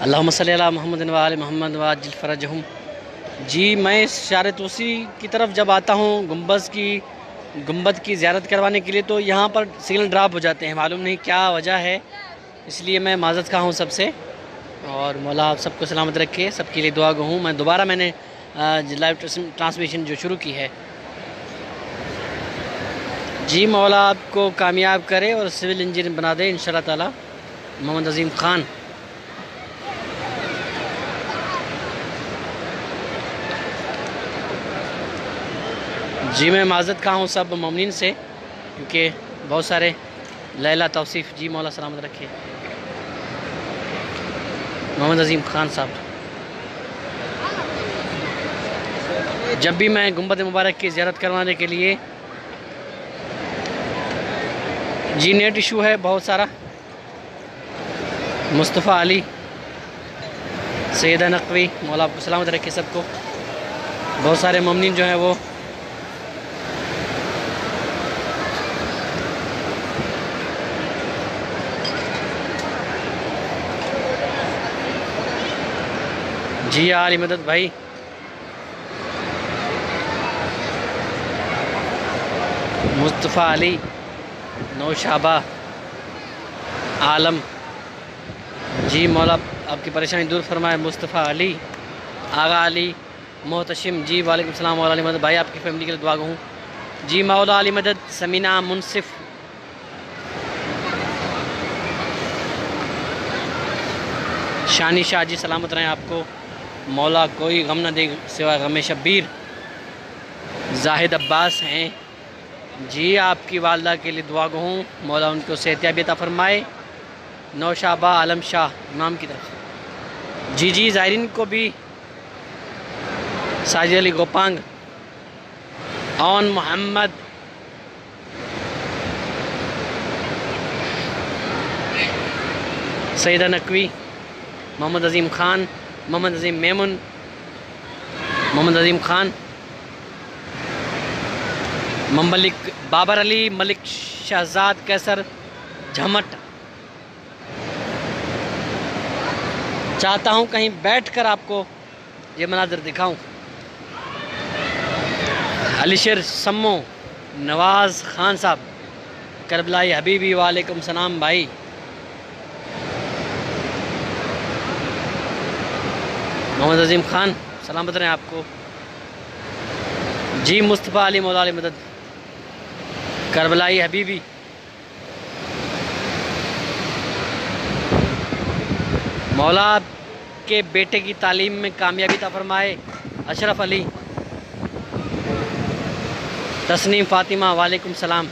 اللہم صلی اللہ محمد و آل محمد واجل فرجہم۔ جی میں شار توسی کی طرف جب آتا ہوں گنبز کی گنبد کی زیارت کروانے کے لیے، تو یہاں پر سگنل ڈراپ ہو جاتے ہیں۔ معلوم نہیں کیا وجہ ہے، اس لیے میں معذرت خواہ ہوں سب سے۔ اور مولا آپ سب کو سلامت رکھے، سب کے لیے دعا گو ہوں میں دوبارہ میں نے لائیو ٹرانسمیشن جو شروع کی ہے۔ جی مولا آپ کو کامیاب کرے اور سول انجینئر بنا دے، انشاءاللہ تعالی۔ محمد عظیم خان۔ جی میں معذرت کہا ہوں سب مومنین سے، کیونکہ بہت سارے لیلہ توصیف جی مولا سلامت رکھے۔ محمد عظیم خان صاحب۔ جب بھی میں گنبد مبارک کی زیارت کروانے کے لیے جی نیٹ ایشو ہے بہت سارا۔ مصطفیٰ علی، سیدہ نقوی، مولا آپ کو سلامت رکھے سب کو۔ بہت سارے ممنین جو ہیں وہ جی ہاں، علی مدد بھائی۔ مصطفیٰ علی، نوشابہ، عالم۔ جی مولا، آپ کی پریشانی دور فرمائے، مصطفیٰ علی، آغا علی، محتشم۔ جی وعلیکم السلام مولا علی مدد بھائی، آپ کی فیملی کے لیے دعا ہوں۔ جی مولا علی مدد، سمینہ منصف۔ شانی شاہ جی سلامت رہیں آپ کو۔ مولا کوئی غم نہ دے سوائے غم شبیر۔ زاہد عباس ہیں۔ جی آپ کی والدہ کے لیے دعا گہوں مولا ان کو صحتیابی عطا فرمائے۔ نوشابہ عالم شاہ امام کی طرف۔ جی جی زائرین کو بھی۔ ساجد علی گوپانگ۔ اون محمد۔ سیدہ نقوی۔ محمد عظیم خان۔ محمد عظیم میمن محمد عظیم خان، مملک بابر علی، ملک شہزاد کیسر، جھمٹ۔ چاہتا ہوں کہیں بیٹھ کر آپ کو یہ مناظر دکھاؤں۔ علی شیر سمو، نواز خان صاحب، کربلائی حبیبی، وعلیکم السلام بھائی۔ محمد عظیم خان سلامت رہیں آپ کو۔ جی مصطفیٰ علی مولا علی مدد۔ کربلائی حبیبی۔ مولا کے بیٹے کی تعلیم میں کامیابی تا فرمائے۔ اشرف علی۔ تسنیم فاطمہ، وعلیکم السلام۔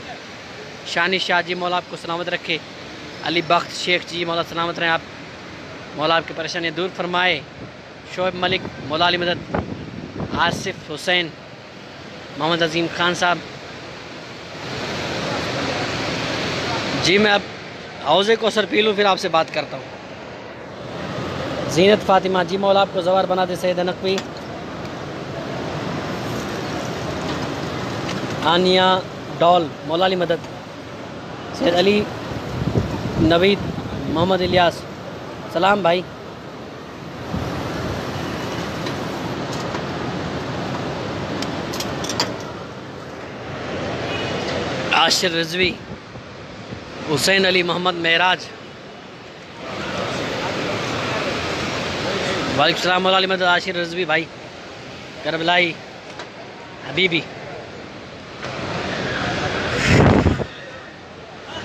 شانی شاہ جی مولا آپ کو سلامت رکھے۔ علی بخت شیخ جی مولا سلامت رہیں آپ۔ مولا آپ کی پریشانی دور فرمائے۔ شعیب ملک مولا علی مدد، آصف حسین، محمد عظیم خان صاحب۔ جی میں اب حوضے کو سر پی لوں پھر آپ سے بات کرتا ہوں۔ زینت فاطمہ جی مولا آپ کو زوار بنا دے سید نقوی آنیا ڈول مولا علی مدد۔ سید علی، نوید، محمد الیاس۔ سلام بھائی۔ عاشر رضوی، حسین علی محمد معراج۔ وعلیکم السلام علی مدد عاشر رضوی بھائی، کربلائی حبیبی۔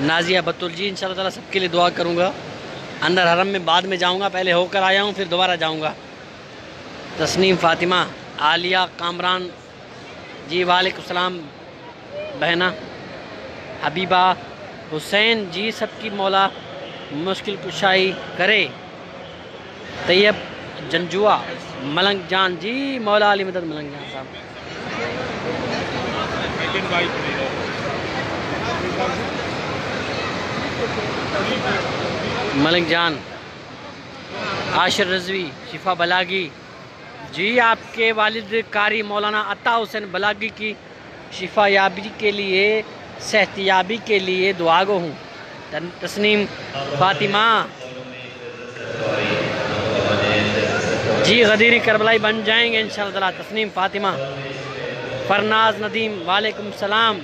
نازیہ بطول جی انشاءاللہ تعالیٰ سب کے لیے دعا کروں گا۔ اندر حرم میں بعد میں جاؤں گا، پہلے ہو کر آیا ہوں، پھر دوبارہ جاؤں گا۔ تسنیم فاطمہ، عالیہ کامران۔ جی وعلیکم السلام بہنا حبیبہ حسین جی سب کی مولا مشکل کشائی کرے۔ طیب جنجوا، ملنگ جان جی مولا علی مدد ملنگ جان صاحب۔ ملنگ جان، عاشر رضوی، شفا بلاگی۔ جی آپ کے والد کاری مولانا عطا حسین بلاگی کی شفا یابی کے لیے صحتیابی کے لیے دعا گو ہوں۔ تسنیم فاطمہ۔ جی غدیری کربلائی بن جائیں گے انشاءاللہ۔ تسنیم فاطمہ۔ فرناز ندیم، وعلیکم السلام۔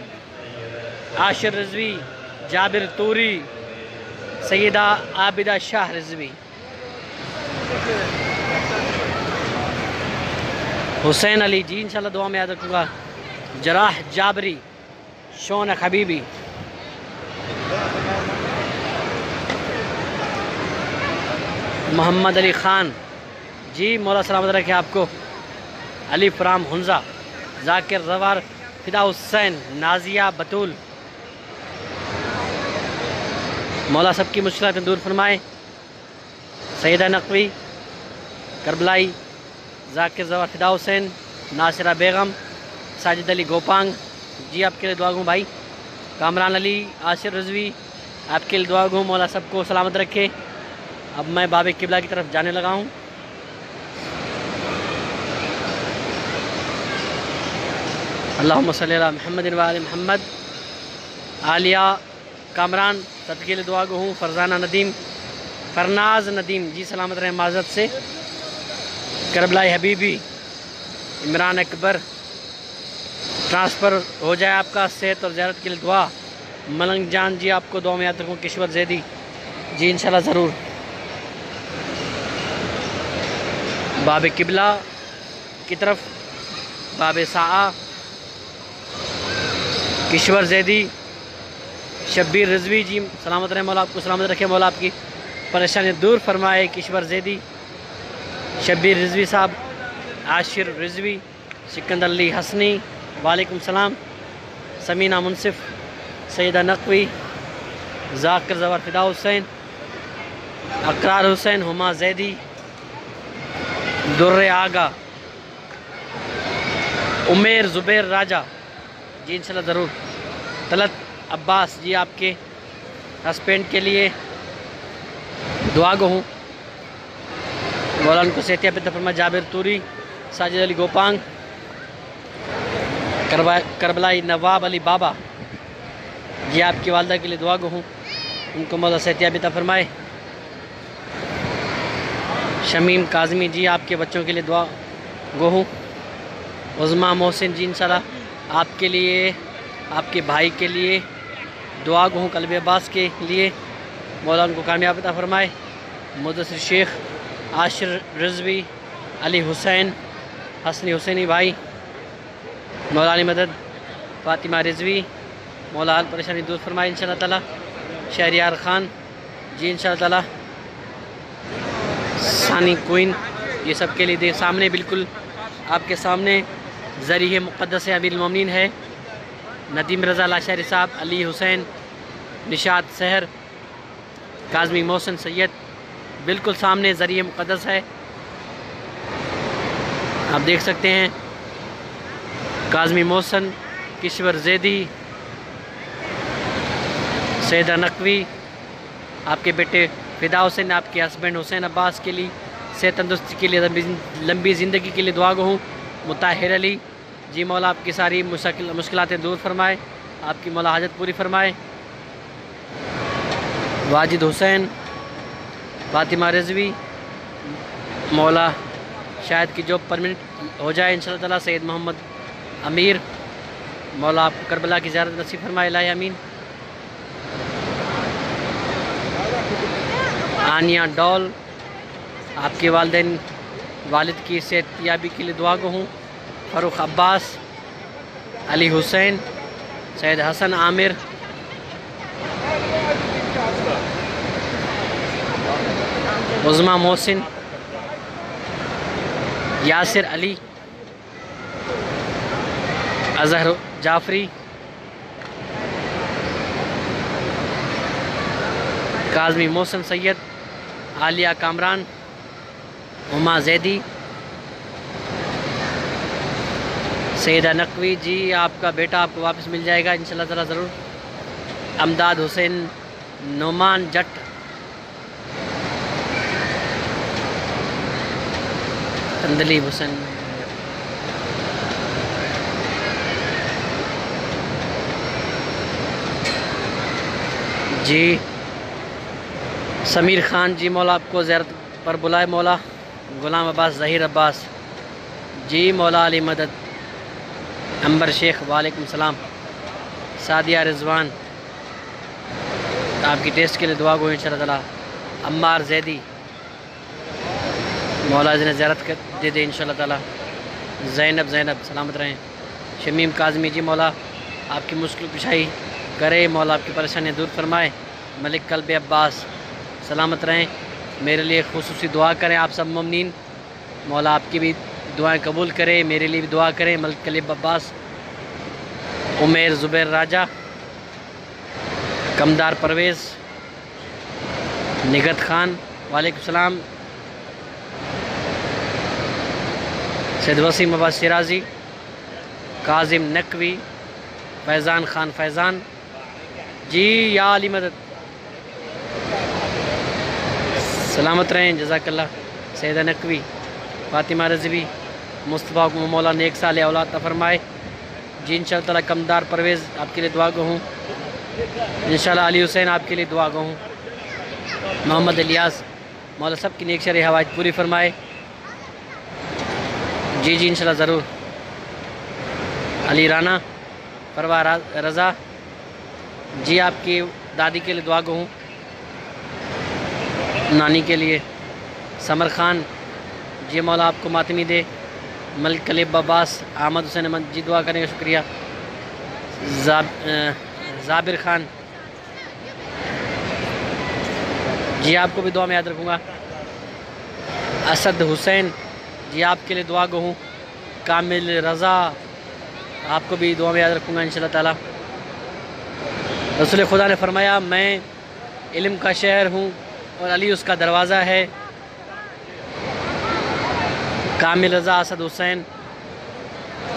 عاشر رضوی، جابر توری، سیدہ عابدہ شاہ رضوی۔ حسین علی جی انشاءاللہ دعا میں یاد رکھوں گا جراح جابری۔ شون حبیبی۔ محمد علی خان۔ جی مولا سلامت رکھے آپ کو۔ علی فرام ہنزہ ذاکر روار فدا حسین، نازیہ بطول مولا سب کی مشکلات دور فرمائے۔ سیدہ نقوی، کربلائی، ذاکر زوار، فدا حسین، ناصرہ بیگم ساجد علی گوپانگ۔ جی آپ کے لیے دعا گوں بھائی۔ کامران علی عاشر رضوی، آپ کے لیے دعا گوں، مولا سب کو سلامت رکھے۔ اب میں باب قبلہ کی طرف جانے لگا ہوں۔ اللہ صلی اللہ محمد وال محمد۔ عالیہ کامران، سب کے لیے دعا گو ہوں فرزانہ ندیم، فرناز ندیم۔ جی سلامت رہے معذرت سے۔ کربلائی حبیبی، عمران اکبر ٹرانسفر ہو جائے آپ کا صحت اور زیارت کے لیے دعا۔ ملنگ جان جی آپ کو دعا میں یاد رکھوں، کشور زیدی۔ جی انشاءاللہ ضرور۔ باب قبلہ کی طرف۔ باب سعہ کشور زیدی۔ شبیر رضوی جی سلامت رہے مولا آپ کو، سلامت رکھے مولا آپ کی۔ پریشانی دور فرمائے کشور زیدی۔ شبیر رضوی صاحب، عاشر رضوی سکند علی حسنی۔ وعلیکم السلام سمینہ منصف، سیدہ نقوی، ذاکر زور فدا حسین، اقرار حسین، ہما زیدی، در آگا، عمیر زبیر راجہ جی انشاءاللہ ضرور۔ طلت عباس جی آپ کے ہسبینڈ کے لیے دعا گو ہوں۔ مولان کو صحتیہ پہ فرما جابر توری، ساجد علی گوپانگ کربلائی نواب علی بابا۔ جی آپ کی والدہ کے لیے دعا گو ہوں۔ ان کو مولا صحتیابی عطا فرمائے۔ شمیم کاظمی جی آپ کے بچوں کے لیے دعا گو ہوں۔ عظمہ محسن جی انسالہ آپ کے لیے، آپ کے بھائی کے لیے دعا گو ہوں قلب عباس کے لیے۔ مولا ان کو کامیاب عطا فرمائے۔ مدثر شیخ عاشر رضوی علی حسین، حسنی حسینی بھائی مولانی مدد، فاطمہ رضوی، مولا حال پریشانی دور فرمائے انشاءاللہ تعالی شہریار خان جی انشاءاللہ تعالی ثانی کوئن یہ سب کے لیے دے سامنے، بالکل آپ کے سامنے، ذریعہ مقدس امیر المومنین ہے، ندیم رضا لاشاری صاحب، علی حسین، نشاد سحر کاظمی محسن سید، بالکل سامنے ذریعہ مقدس ہے۔ آپ دیکھ سکتے ہیں کاظمی محسن، کشور زیدی، سیدہ نقوی، آپ کے بیٹے فدا حسین، آپ کے ہسبینڈ حسین عباس کے لیے صحت تندرستی کے لیے لمبی زندگی کے لیے دعا گو ہوں۔ مطاہر علی جی مولا آپ کی ساری مشکلاتیں دور فرمائے، آپ کی مولا حاجت پوری فرمائے۔ واجد حسین، فاطمہ رضوی، مولا شاید کی جاب پرمنٹ ہو جائے انشاءاللہ سید محمد امیر مولا آپ کو کربلا کی زیارت نصیب فرمائے الہ امین۔ آنیا ڈول، آپ کے والدین، والد کی صحت یابی کے لیے دعا گو ہوں۔ فروخ عباس، علی حسین، سید حسن عامر۔ عظمہ محسن، یاسر علی۔ اظہر جعفری۔ کاظمی محسن سید، عالیہ کامران ہما زیدی۔ سیدہ نقوی جی آپ کا بیٹا آپ کو واپس مل جائے گا انشاءاللہ تعالی ضرور۔ امداد حسین، نعمان جٹ۔ تندلیب حسین۔ جی۔ سمیر خان جی مولا آپ کو زیارت پر بلائے مولا۔ غلام عباس، ظہیر عباس جی مولا علی مدد، امبر شیخ، وعلیکم السلام سعدیہ رضوان۔ آپ کی ٹیسٹ کے لیے دعا گو ان شاء اللہ تعالیٰ۔ عمار زیدی، مولا نے زیارت دے دے ان شاء اللہ تعالیٰ۔ زینب زینب، سلامت رہیں۔ شمیم کاظمی جی مولا، آپ کی مشکل کشائی۔ کرے، مولا آپ کی پریشانیاں دور فرمائے۔ ملک قلب عباس، سلامت رہیں۔ میرے لیے خصوصی دعا کریں آپ سب ممنین مولا آپ کی بھی دعائیں قبول کرے، میرے لیے بھی دعا کریں۔ ملک قلب عباس، عمیر زبیر راجہ، کمدار پرویز، نگت خان، وعلیکم السلام۔ سید وسیم عباس شیرازی، کاظم نقوی، فیضان خان فیضان۔ جی یا علی مدد۔ سلامت رہیں، جزاک اللہ۔ سیدہ نقوی، فاطمہ رضوی، مصطفیٰ کو مولا نیک سال اولاد فرمائے۔ جی ان شاء اللہ تعالیٰ کمدار پرویز آپ کے لیے دعا گو ہوں۔ ان شاء اللہ علی حسین آپ کے لیے دعا گو ہوں۔ محمد الیاس، مولا سب کی نیک شرح حوائد پوری فرمائے۔ جی جی انشاءاللہ ضرور۔ علی رانا پروا رضا۔ جی آپ کی دادی کے لیے دعا گو ہوں نانی کے لیے، سمر خان جی مولا آپ کو ماتمی دے، ملک کلیب عباس احمد حسین احمد جی دعا کرنے کا شکریہ۔ زابر خان۔ جی آپ کو بھی دعا میں یاد رکھوں گا۔ اسد حسین جی آپ کے لیے دعا گو ہوں کامل رضا، آپ کو بھی دعا میں یاد رکھوں گا ان شاء اللہ تعالیٰ۔ رسول خدا نے فرمایا، میں علم کا شہر ہوں اور علی اس کا دروازہ ہے۔ کامل رضا اسد حسین،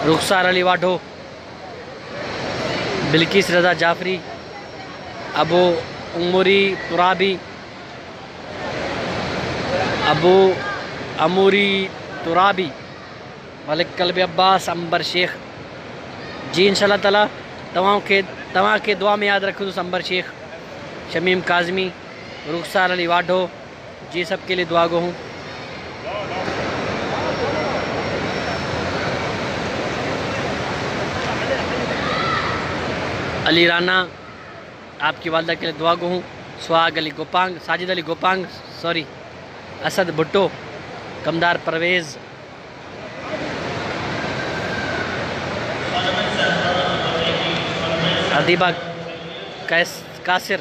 رخسار علی واڈھو بلکیس رضا جعفری، ابو عمری ترابی، ابو اموری ترابی، ملک قلب عباس، امبر شیخ۔ جی ان شاء اللہ تعالیٰ، تمام کے تمام کے دعا میں یاد رکھوں تو امبر شیخ شمیم کاظمی رخسار علی واڈھو جی سب کے لیے دعا گو ہوں علی رانا آپ کی والدہ کے لیے دعا گو ہوں سواگ علی گوپانگ ساجد علی گوپانگ سوری اسد بھٹو کمدار پرویز ادیبہ قاصر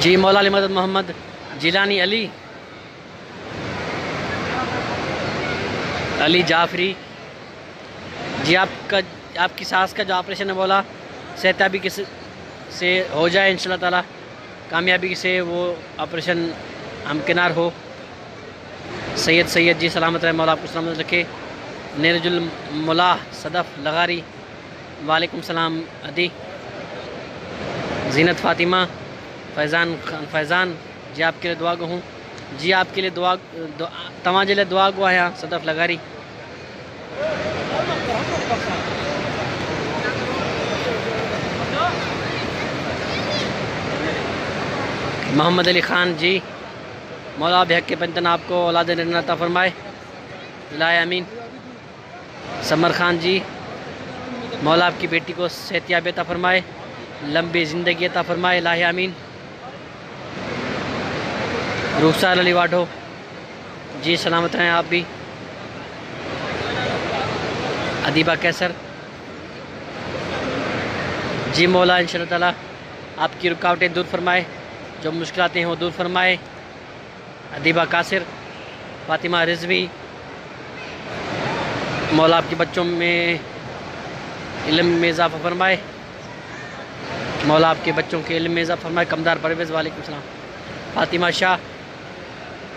جی مولا علی مدد محمد جیلانی علی علی جعفری جی آپ کا آپ کی ساس کا جو آپریشن ہے بولا صحتیابی کس سے ہو جائے ان شاء اللہ تعالیٰ، کامیابی سے وہ آپریشن ہمکنار ہو۔ سید سید جی سلامت رہے، مولا آپ کو سلامت رکھے۔ نیرج الملا صدف لغاری۔ وعلیکم السلام ادی زینت فاطمہ، فیضان خان، فیضان جی آپ کے لیے دعا گو ہوں۔ جی آپ کے لیے دعا تمام جی جلے دعا گو آیا، صدف لغاری۔ محمد علی خان جی مولا بحق کے پنتن آپ کو اولاد عطا فرمائے۔ الہ امین۔ سمر خان جی مولا آپ کی بیٹی کو صحتیاب عطا فرمائے، لمبی زندگی عطا فرمائے الہ امین رخسار علی واڈھو جی سلامت رہیں آپ بھی۔ ادیبہ کیسر۔ جی مولا ان شاء اللہ تعالیٰ آپ کی رکاوٹیں دور فرمائے۔ جو مشکلات ہیں وہ دور فرمائے، ادیبہ قاصر، فاطمہ رضوی، مولا آپ کے بچوں میں علم میں اضافہ فرمائے، مولا آپ کے بچوں کے علم میں اضافہ فرمائے، کمدار پرویز، وعلیکم السلام۔ فاطمہ شاہ،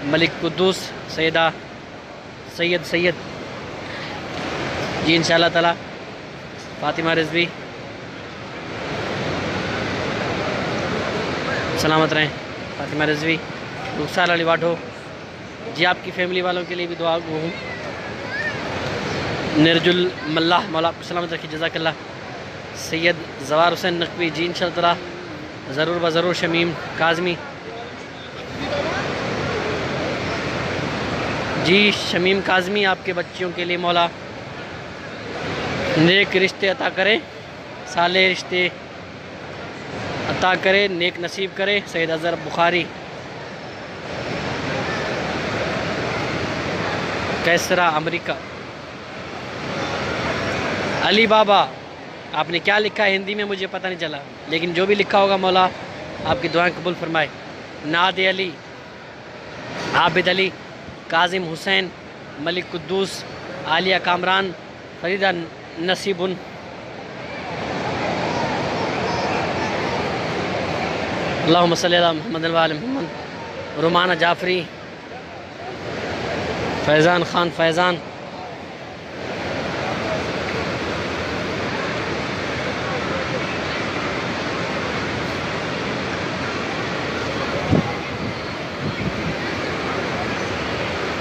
ملک قدوس، سیدہ سید سید۔ جی ان شاء اللہ تعالیٰ، فاطمہ رضوی سلامت رہیں۔ فاطمہ رضوی رخسار علی واڈھو جی آپ کی فیملی والوں کے لیے بھی دعا ہوں۔ نرج الملہ مولا آپ کو سلامت رکھی جزاک اللہ۔ سید زوار حسین نقوی جی ان اللہ ضرور ب ضرور شمیم کاظمی۔ جی شمیم کاظمی آپ کے بچیوں کے لیے مولا۔ نیک رشتے عطا کرے صالح رشتے عطا کرے، نیک نصیب کرے، سید اظہر بخاری۔ کیسرا امریکہ۔ علی بابا، آپ نے کیا لکھا ہے؟ ہندی میں مجھے پتہ نہیں چلا، لیکن جو بھی لکھا ہوگا مولا، آپ کی دعائیں قبول فرمائے۔ ناد علی، عابد علی کاظم حسین، ملک قدوس، عالیہ کامران، فریدہ نصیب اللہم صلی اللہ محمد علیہ محمد. رومانہ جعفری. فیضان خان، فیضان.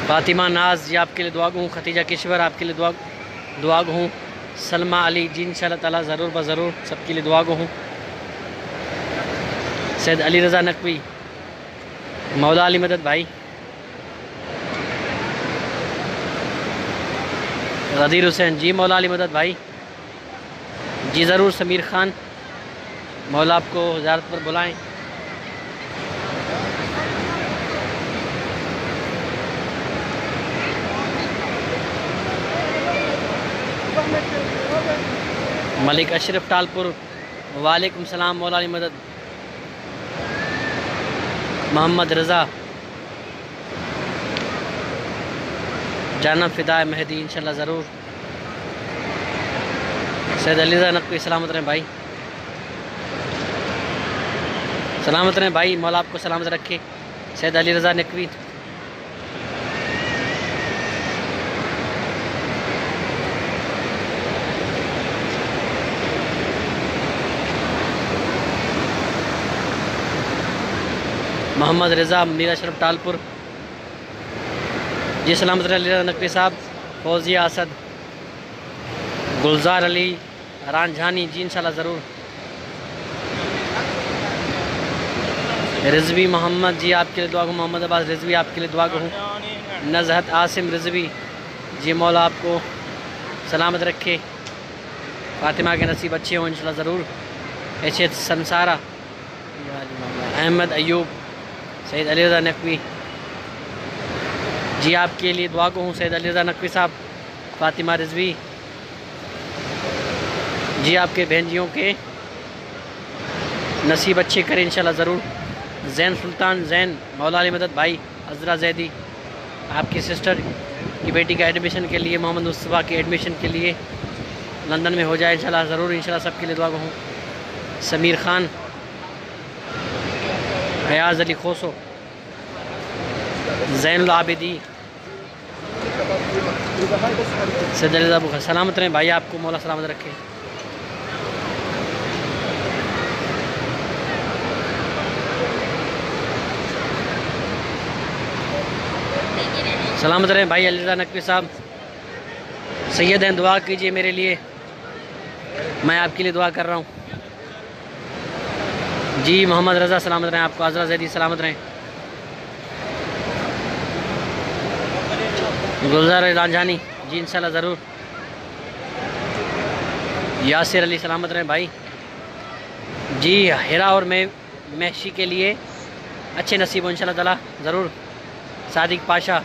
فاطمہ ناز جی آپ کے لیے دعا گو ہوں. ختیجہ کشور، آپ کے لیے دعا دعا گو ہوں. سلمہ علی جی ان شاء اللہ تعالیٰ ضرور ب ضرور سب کے لیے دعا گو ہوں. سید علی رضا نقوی، مولا علی مدد بھائی، غدیر حسین جی مولا علی مدد بھائی جی ضرور سمیر خان، مولا آپ کو زیارت پر بلائیں۔ ملک اشرف ٹالپور، وعلیکم السلام، مولا علی مدد۔ محمد رضا۔ جانب فدا مہدی انشاءاللہ ضرور۔ سید علی رضا نقوی سلامت رہیں بھائی۔ سلامت رہیں بھائی، مولا آپ کو سلامت رکھے۔ سید علی رضا نقوی۔ محمد رضا میرا شرف ٹالپور جی سلامت علی نقوی صاحب فوزیہ اسد، گلزار علی رانجھانی جی انشاءاللہ ضرور۔ رضوی محمد جی آپ کے لیے دعا گو، محمد عباس رضوی آپ کے لیے دعا گو۔ ہوں نزہت عاصم رضوی جی مولا آپ کو سلامت رکھے۔ فاطمہ کے نصیب اچھے ہوں، انشاءاللہ ضرور۔ ایشیت سنسارہ، احمد ایوب۔ سید علی رضا نقوی۔ جی آپ کے لیے دعا کو ہوں، سید علی رضا نقوی صاحب، فاطمہ رضوی۔ جی آپ کے بہن کے نصیب اچھے کریں انشاءاللہ ضرور۔ زین سلطان، زین مولا علی مدد بھائی عزرا زیدی، آپ کی سسٹر کی بیٹی کا ایڈمیشن کے لیے، محمد مصطفیٰ کے ایڈمیشن کے لیے لندن میں ہو جائے انشاءاللہ ضرور، انشاءاللہ سب کے لیے دعا کو ہوں۔ سمیر خان فیاض علی خوسو، زین العابدی سید علی بخار سلامت رہیں بھائی، آپ کو مولا سلامت رکھے۔ سلامت رہیں بھائی علی نقوی صاحب، سید ہیں، دعا کیجیے میرے لیے۔ میں آپ کے لیے دعا کر رہا ہوں۔ جی محمد رضا سلامت رہیں، آپ کو عزرہ زیدی سلامت رہیں۔ گلزار رانجھانی جی انشاءاللہ ضرور۔ یاسر علی سلامت رہیں، بھائی۔ جی ہیرا اور میں، محشی کے لیے اچھے نصیب ہو انشاءاللہ تعالیٰ، ضرور۔ صادق پاشا۔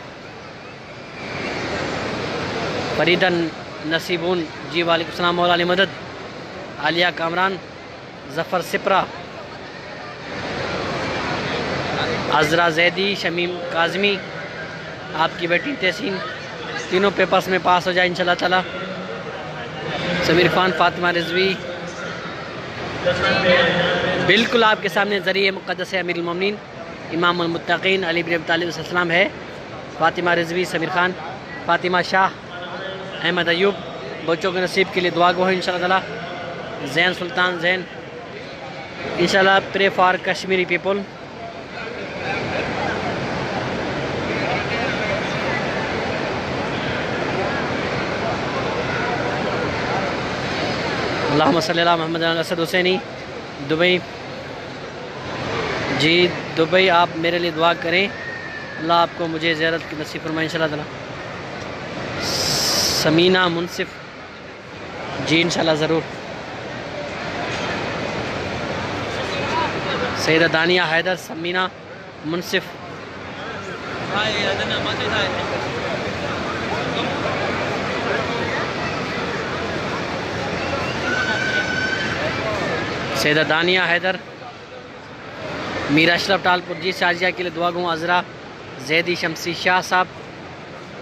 فریدن نصیبون جی وعلیکم السلام مولا علی مدد۔ عالیہ کامران، ظفر سپرہ عزرا زیدی، شمیم کاظمی، آپ کی بیٹی تحسین، تینوں پیپرز میں پاس ہو جائے انشاءاللہ تعالی۔ سمیر خان، فاطمہ رضوی۔ بالکل آپ کے سامنے ذریعہ مقدس امیر المومنین۔ امام المتقین علی بن طالب علیہ السلام ہے۔ فاطمہ رضوی، سمیر خان، فاطمہ شاہ، احمد ایوب، بچوں کے نصیب کے لیے دعا گو ہے انشاءاللہ تعالی۔ زین سلطان زین۔ انشاءاللہ پرے فار کشمیری پیپل۔ اللہم صلی اللہ محمد اسد حسینی، دبئی۔ جی دبئی، آپ میرے لیے دعا کریں۔ اللہ آپ کو مجھے زیارت کی نصیب فرمائے ان شاء اللہ تعالیٰ سمینہ منصف۔ جی انشاءاللہ ضرور۔ سیدہ دانیہ حیدر، سمینہ منصف۔ سیدہ دانیہ حیدر میر اشرف ٹالپور جی شاجیہ کے لیے دعا گوں عذرا زیدی شمسی شاہ صاحب،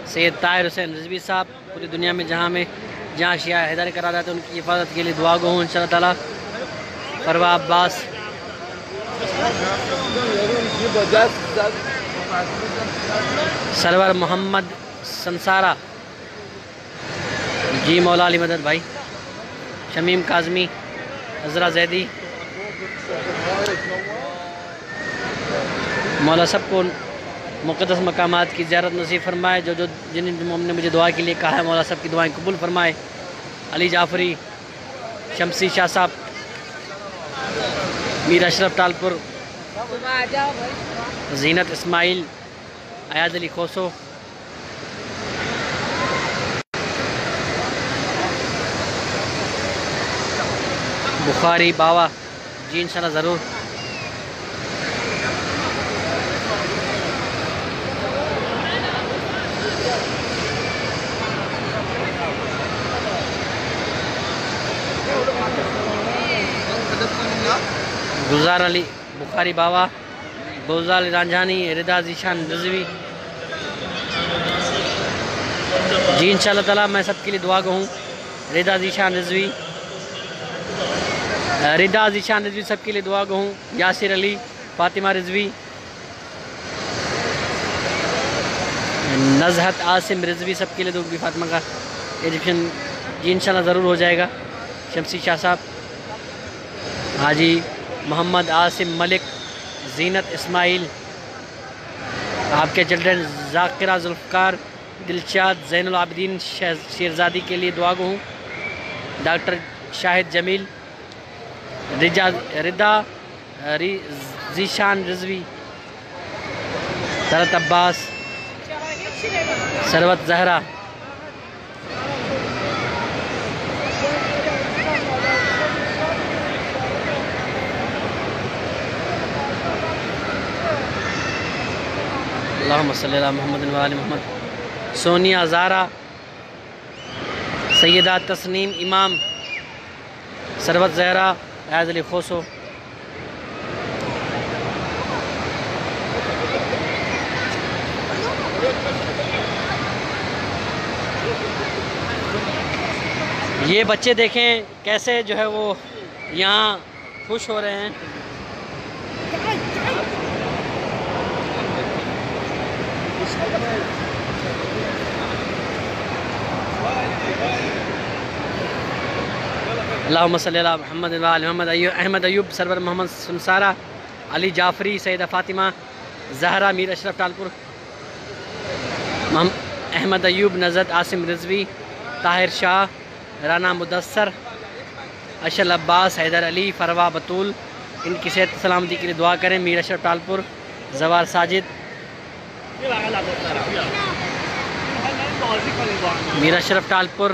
سید طاہر حسین رضوی صاحب، پوری دنیا میں جہاں میں جہاں شیعہ حیدر کرا جاتے ہیں ان کی حفاظت کے لیے دعا گو ہوں ان شاء اللہ تعالیٰ۔ فروا عباس۔ سرور محمد سنسارا جی مولا علی مدد بھائی، شمیم کاظمی۔ عذرا زیدی۔ مولا سب کو مقدس مقامات کی زیارت نصیب فرمائے، جو جو جن نے مجھے دعا کے لیے کہا ہے، مولا سب کی دعائیں قبول فرمائے۔ علی جعفری، شمسی شاہ صاحب، میر اشرف ٹالپور، زینت اسماعیل، ایاز علی خوسو۔ بخاری باوا۔ جی انشاءاللہ ضرور۔ گلزار علی، بخاری باوا۔ گلزار علی رانجھانی ردا ذیشان رضوی۔ جی انشاءاللہ تعالیٰ میں سب کے لیے دعا گو ہوں۔ ردا ذیشان رضوی۔ ردا ذیشان رضوی سب کے لیے دعا گو ہوں، یاسر علی، فاطمہ رضوی، نزہت عاصم رضوی سب کے لیے دعا فاطمہ کا ایجوکیشن جی انشاءاللہ ضرور ہو جائے گا۔ شمسی شاہ صاحب، حاجی محمد عاصم ملک، زینت اسماعیل، آپ کے چلڈرن ذاکرہ ذوالفقار، دلشاد زین العابدین شیرزادی کے لیے دعا گو ہوں۔ ڈاکٹر شاہد جمیل رجا ردا ذیشان رضوی طرت عباس، سروت زہرہ اللہم صلی اللہ محمد وآل محمد۔ سونیا زارہ سیدہ تسنیم امام، سروت زہرہ ایز علی خوسو یہ بچے دیکھیں کیسے جو ہے وہ یہاں خوش ہو رہے ہیں۔ اللہم صلی اللہ محمد محمد احمد، ایوب، سرور محمد، سنسارہ، علی جعفری سیدہ فاطمہ، زہرہ، میر اشرف ٹالپور احمد، ایوب، نزد، عاصم، رضوی، طاہر شاہ، رانا مدثر اشل عباس حیدر علی، فروا بطول ان کی صحت سلامتی کے لیے دعا کریں۔ میر اشرف ٹالپور زوار ساجد۔ میر اشرف ٹالپور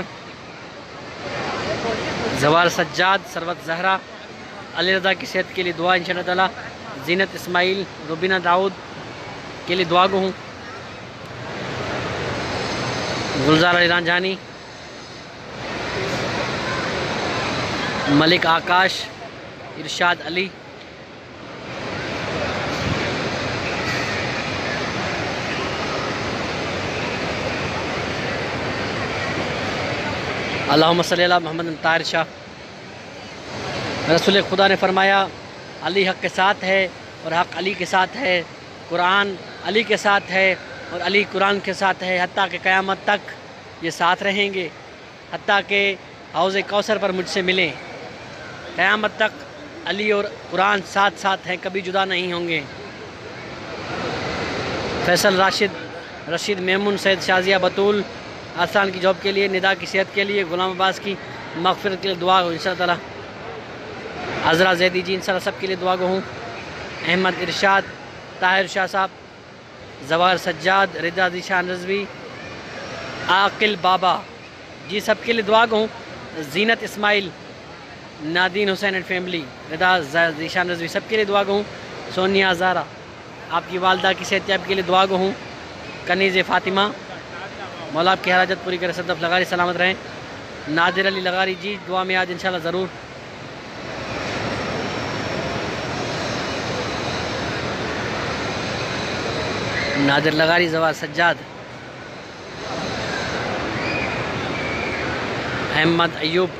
زوال سجاد، سروت زہرہ علی رضا کی صحت کے لیے دعا ان شاء اللہ تعالیٰ، زینت اسماعیل، روبینہ داؤد کے لیے دعا گو ہوں۔ گلزار علی رانجھانی، ملک آکاش، ارشاد علی اللہم صلی اللہ محمد طاہر شاہ۔ رسول خدا نے فرمایا، علی حق کے ساتھ ہے اور حق علی کے ساتھ ہے۔ قرآن علی کے ساتھ ہے اور علی قرآن کے ساتھ ہے۔ حتیٰ کہ قیامت تک یہ ساتھ رہیں گے۔ حتیٰ کہ حوض کوثر پر مجھ سے ملیں۔ قیامت تک علی اور قرآن ساتھ ساتھ ہیں، کبھی جدا نہیں ہوں گے۔ فیصل راشد، رشید میمون، سید شازیہ بطول آسان کی جاب کے لیے، ندا کی صحت کے لیے، غلام عباس کی مغفرت کے لیے دعا ہو ان شاء اللہ عذرا زیدی جی ان شاء اللہ سب کے لیے دعا گو ہوں۔ احمد ارشاد، طاہر شاہ صاحب، زوار سجاد، رضا ذیشان رضوی عاقل بابا۔ جی سب کے لیے دعا گو ہوں۔ Zeenat Ismail, Nadine Hussain and family, Raza Zeeshan Rizvi سب کے لیے دعا گو ہوں۔ سونیا زارا، آپ کی والدہ کی صحت یاب کے لیے دعا گو ہوں۔ کنیز فاطمہ مولا آپ کی حراجت پوری کرے، صدف لغاری، سلامت رہیں۔ نادر علی لغاری جی دعا میں آج انشاءاللہ ضرور۔ نادر لغاری زوار سجاد۔ احمد ایوب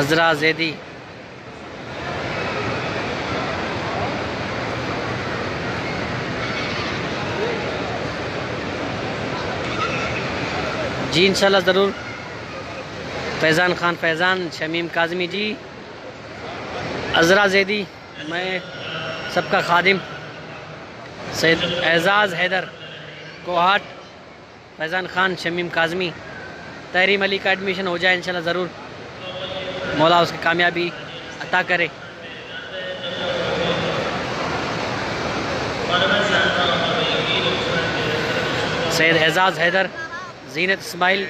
عذرا زیدی۔ جی انشاءاللہ ضرور۔ فیضان خان، فیضان، شمیم کاظمی جی۔ عذرا زیدی، میں سب کا خادم۔ سید اعزاز حیدر کوہاٹ فیضان خان، شمیم کاظمی۔ تحریم علی کا ایڈمیشن ہو جائے انشاءاللہ ضرور۔ مولا اس کی کامیابی عطا کرے۔ سید اعزاز حیدر، زینت اسماعیل،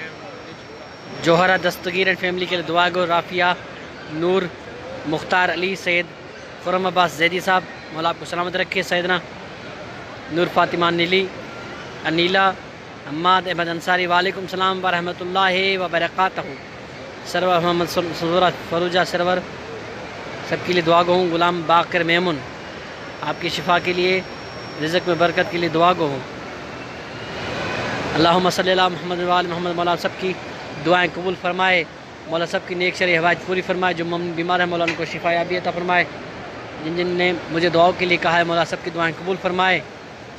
جوہرہ دستگیر اینڈ فیملی کے لیے دعا گو، رافیہ، نور، مختار علی، سید خرم عباس زیدی صاحب، مولا آپ کو سلامت رکھے۔ سیدنا نور فاطمہ نیلی، انیلا، حماد احمد انصاری، وعلیکم السلام ورحمۃ اللہ وبرکاتہ۔ سرور محمد سرور فروجہ سرور، سب کے لیے دعا گو ہوں، غلام باقر میمن آپ کی شفا کے لیے، رزق میں برکت کے لیے دعا گو ہوں۔ اللہم صلی اللہ محمد وال محمد، مولا سب کی دعائیں قبول فرمائے، مولا سب کی نیک شرح حوائج پوری فرمائے، جو بیمار ہیں، مولا ان کو شفا یابی عطا فرمائے۔ جن جن نے مجھے دعاؤں کے لیے کہا ہے، مولا سب کی دعائیں قبول فرمائے۔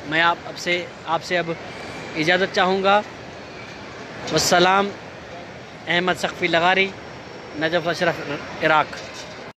میں آپ اب سے آپ سے اب اجازت چاہوں گا۔ والسلام أحمد سقفی لغاری نجف أشرف عراق